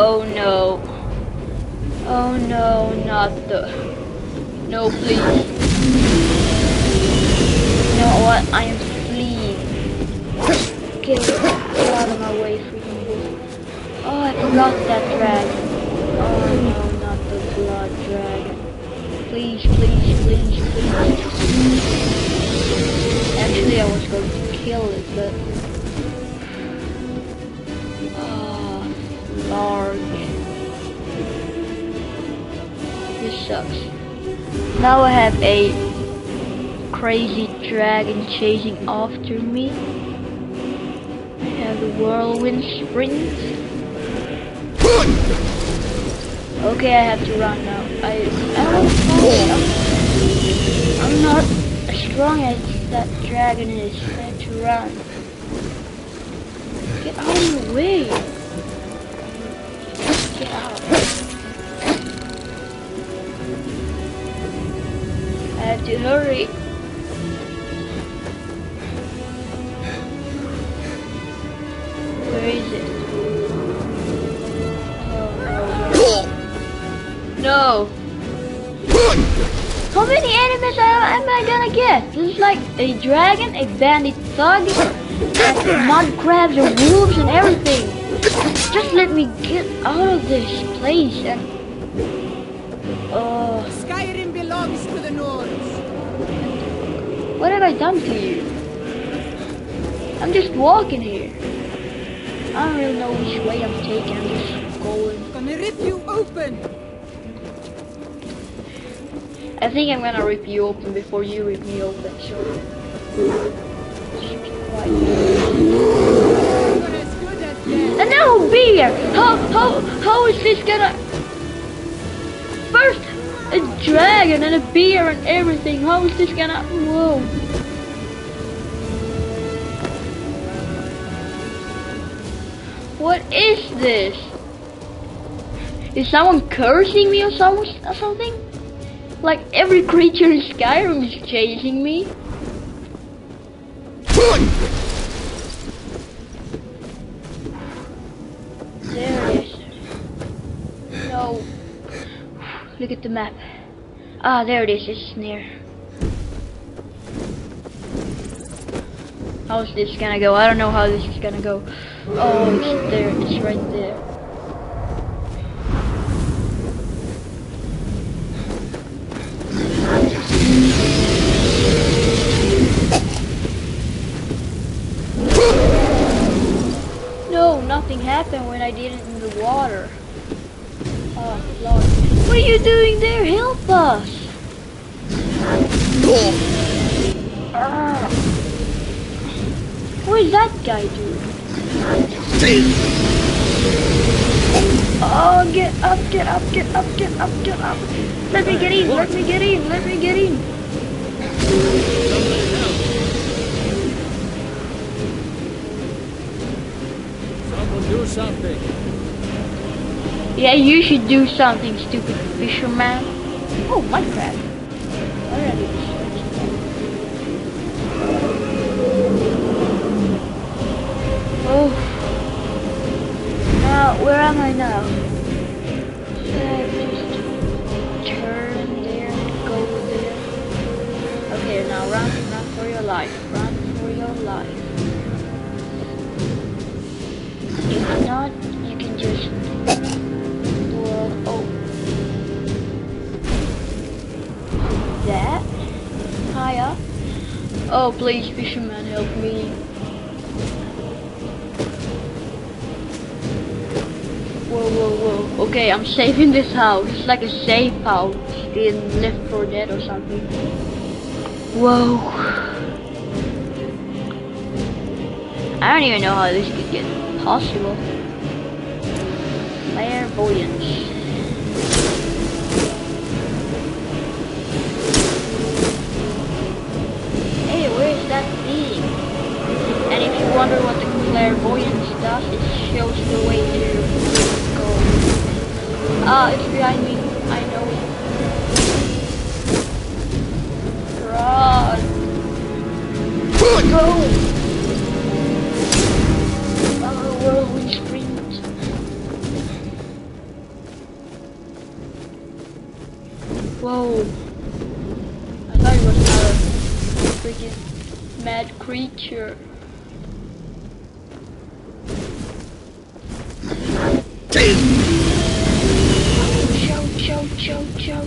Oh no. Oh no, not the. No, please. You know what? I am fleeing. Get, get out of my way, freaking wolf. Oh, I forgot that dragon. Oh no, not the blood dragon. Please, please, please, please. Actually, I was going to kill it, but. Sucks. Now I have a crazy dragon chasing after me. I have the whirlwind sprint. Okay, I have to run now. I, I I'm not as strong as that dragon is. I have to run. Get out of the way. To hurry. Where is it? Oh, no. How many enemies am I gonna get? This is like a dragon, a bandit thug, mud crabs and wolves and everything. Just let me get out of this place and... Oh, Skyrim belongs to the Nords. What have I done to you? I'm just walking here. I don't really know which way I'm taking. I'm just going. I'm Gonna rip you open. I think I'm gonna rip you open before you rip me open, so. Just be quiet. You're as good as dead. And no beer! How, how, how is this gonna. A dragon and a beer and everything. How is this gonna. Whoa. What is this? Is someone cursing me or something? Like every creature in Skyrim is chasing me. Look at the map. Ah, there it is. It's near. How's this gonna go? I don't know how this is gonna go. Oh, it's there. It's right there. No, nothing happened when I did it in the water. Oh, Lord. What are you doing there? Help us! What is that guy doing? Oh, get up, get up, get up, get up, get up. Let me get in, let me get in, let me get in. Someone do something. Yeah, you should do something, stupid fisherman. Oh, that. Oh. Now, where am I now? Should I just turn there go there? Okay, now run, run for your life. Run for your life. If not, you can just That? Higher? Oh, please, fisherman, help me. Whoa, whoa, whoa. Okay, I'm safe in this house. It's like a safe house in Left 4 Dead or something. Whoa. I don't even know how this could get possible. Clairvoyance. wonder what the clairvoyance does, it shows the way to go. Ah, uh, it's behind me. I know. Run! Go! Our whirlwind sprint. Whoa. I thought it was a freaking mad creature. Chow.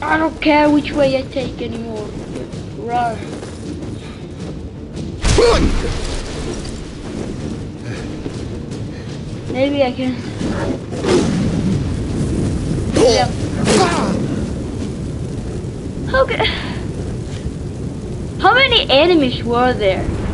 I don't care which way I take anymore. Run. Maybe I can. Oh, yeah. Okay. How many enemies were there?